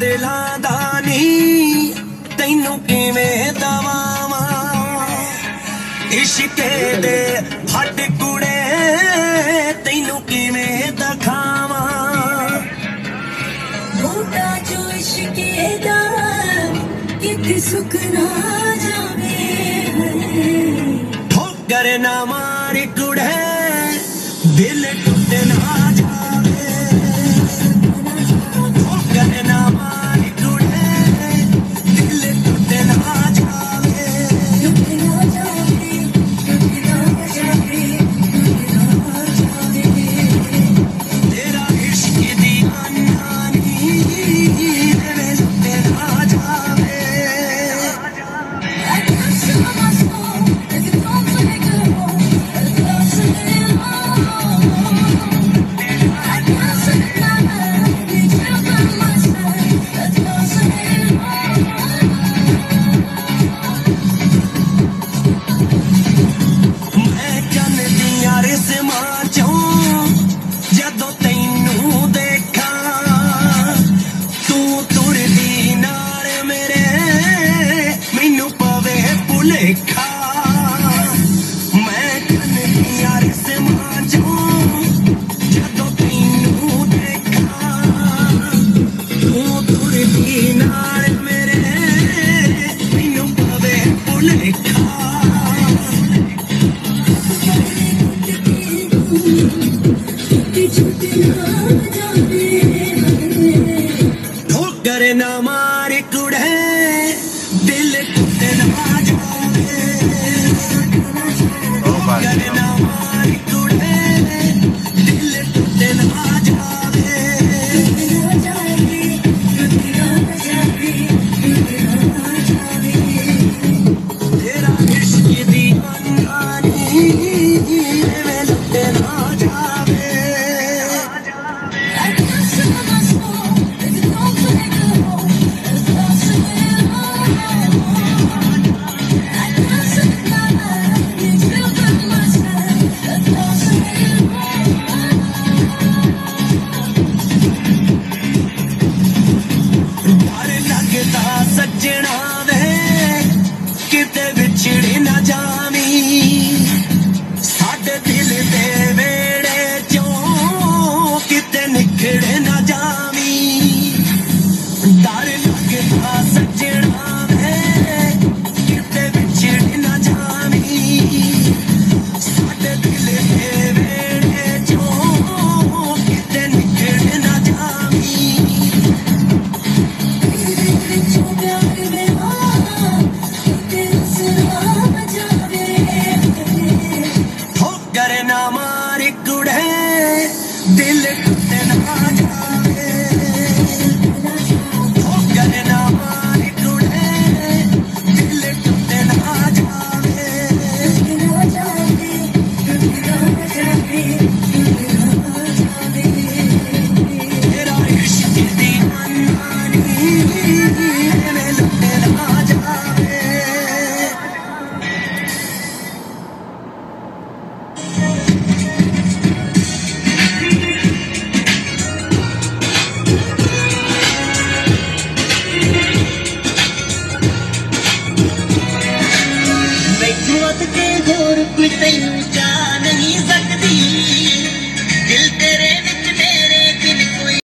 ਦਿਲਾਂ ਦਾ ਨਹੀਂ ਤੈਨੂੰ ਕਿਵੇਂ ਦਵਾਵਾਂ ਇਸ਼ਕੇ ਦੇ ਹੱਡ ਕੁੜੇ ਤੈਨੂੰ ਕਿਵੇਂ ਦਿਖਾਵਾਂ ਮੋਟਾ ਜੋ ਇਸ਼ਕੇ ਦਾ ਕਿੱਥੇ ਸੁੱਕ ਨਾ ਜਾਵੇ ਠੋਕਰ ਨਾ ਮਾਰੇ ਕੁੜੇ ਦਿਲ नमारी है। things